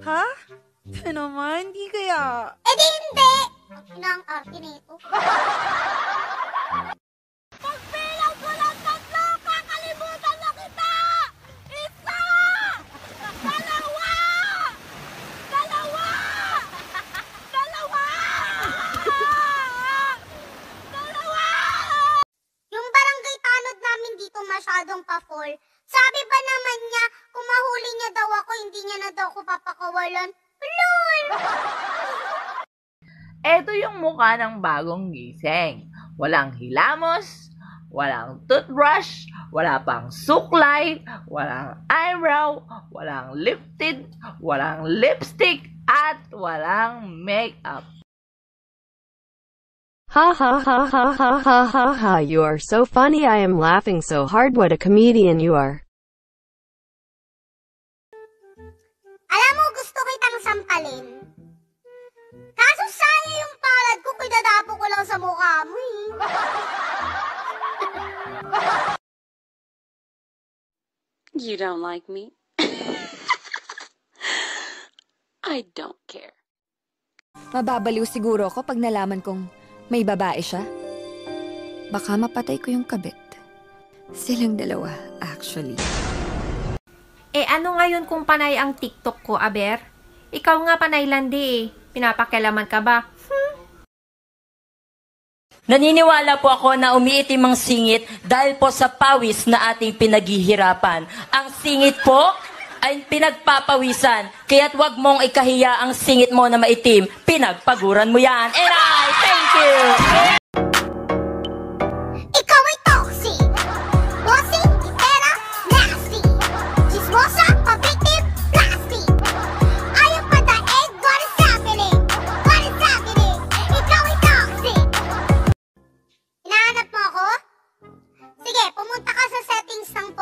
Ha? Ito naman, hindi kaya. Eh di hindi! Ina ang arte na ito. Pagbilang ko! Isa! Dalawa! Dalawa! Dalawa! Dalawa! Yung barangay tanod namin dito masyadong pa-fall. Sabi ba naman niya, mahuli niya daw ako, hindi niya na daw ako papakawalan. Lol! Ito yung mukha ng bagong gising. Walang hilamos, walang toothbrush, wala pang suklay, walang eyebrow, walang lip tint, walang lipstick, at walang makeup. Ha ha ha ha ha ha ha ha. You are so funny. I am laughing so hard. What a comedian you are. Kidadapo ko lang sa mukha mo eh. You don't like me? I don't care. Mababaliw siguro ako pag nalaman kong may babae siya. Baka mapatay ko yung kabit. Silang dalawa, actually. Eh ano ngayon kung panay ang TikTok ko, Aber? Ikaw nga panay landi eh. Pinapakialaman ka ba? Naniniwala po ako na umiitim ang singit dahil po sa pawis na ating pinaghihirapan. Ang singit po ay pinagpapawisan. Kaya't wag mong ikahiya ang singit mo na maitim. Pinagpaguran mo yan. And I thank you!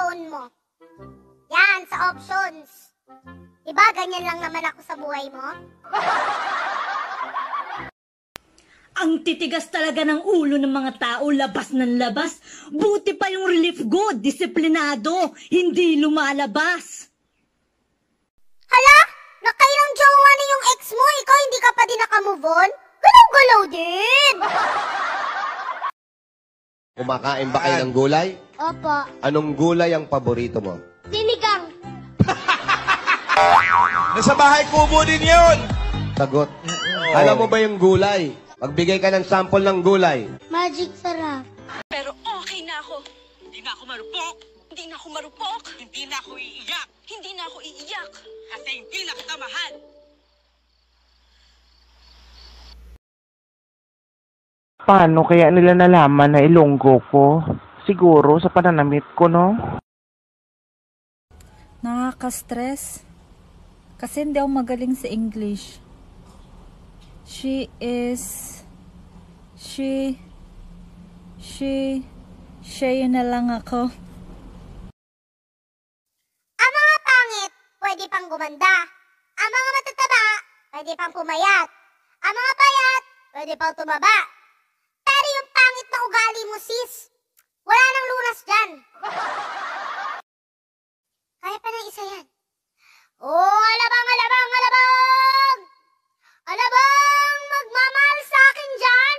Phone mo. Yan, sa options. Diba, ganyan lang naman ako sa buhay mo? Ang titigas talaga ng ulo ng mga tao, labas ng labas. Buti pa yung relief good, disiplinado, hindi lumalabas. Hala? Nakailang jowa na yung ex mo, ikaw hindi ka pa din nakamove on? Galaw-galaw din! Kumakain ba kayo ng gulay? Opo. Anong gulay ang paborito mo? Sinigang. Nasa bahay kubo din yun. Sagot. Alam mo ba yung gulay? Magbigay ka ng sample ng gulay. Magic sarap. Pero okay na ako. Hindi na ako marupok. Hindi na ako marupok. Hindi na ako iiyak. Hindi na ako iiyak. Kasi hindi na kita mahal. Paano kaya nila nalaman na ilonggo ko? Siguro sa pananamit ko, no? Nakaka-stress. Kasi hindi ako magaling sa English. She is... She... She... Yun na lang ako. Ang mga pangit, pwede pang gumanda. Ang mga matataba, pwede pang pumayat. Ang mga payat, pwede pang tumaba. Pero yung pangit na ugali mo, sis, wala nang lunas dyan. Kaya pa ng isa yan. Oh, alabang, alabang, alabang! Alabang, magmamahal sa akin dyan!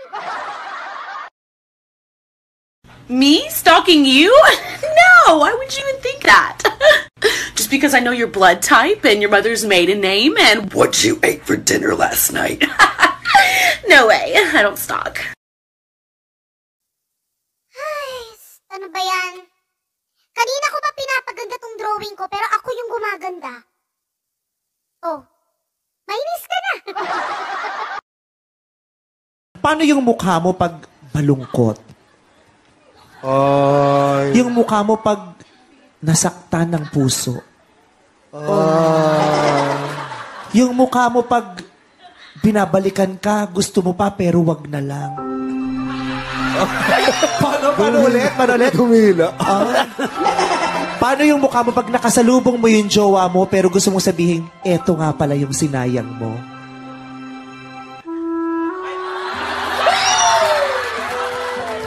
Me stalking you? No, why would you even think that? Just because I know your blood type and your mother's maiden name and What you ate for dinner last night? no way, I don't stalk. Ano ba yan? Kanina ko pa pinapaganda tong drawing ko, pero ako yung gumaganda. Oh, mainis ka na. Paano yung mukha mo pag malungkot? Ay. Yung mukha mo pag nasaktan ng puso. Yung mukha mo pag binabalikan ka, gusto mo pa pero wag na lang. paano, paano ulit? Paano ulit? Kumila. Ah. paano yung mukha mo pag nakasalubong mo yung jowa mo pero gusto mong sabihin, eto nga pala yung sinayang mo?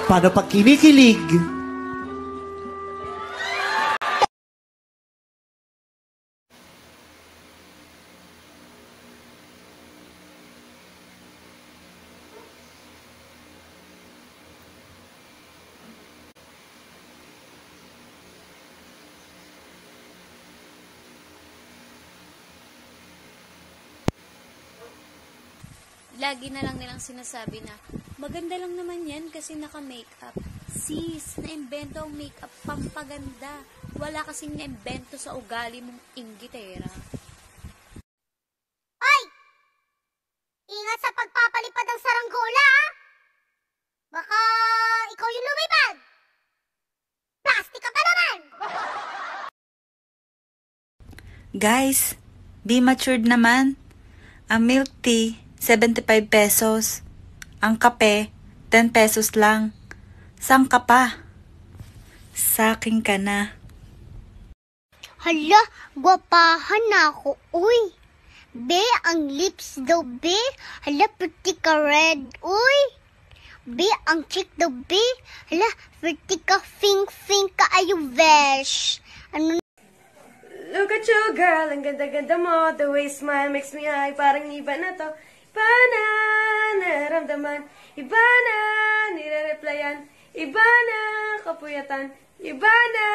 Paano pag kinikilig? Lagi na lang nilang sinasabi na, maganda lang naman yan kasi naka-makeup. Sis, na-invento ang makeup pampaganda. Wala kasing na-invento sa ugali mong inggitera. Ay! Ingat sa pagpapalipad ng saranggola, ha? Baka ikaw yung lumipad. Plastic ka pa naman! Guys, be matured naman. Ang milk tea, 75 pesos. Ang kape, 10 pesos lang. Saan ka pa? Sa akin ka na. Hala, gwapahan na ako. Uy! Be, ang lips daw, be. Hala, pretty ka red. Uy! Be, ang cheek daw, be. Hala, pretty ka fink-fink ka ayo, vesh. Ano Look at you, girl. Ang ganda-ganda mo. The way you smile makes me high. Parang iba na to. Iba na, naramdaman. Iba na, kapuyatan. Iba na,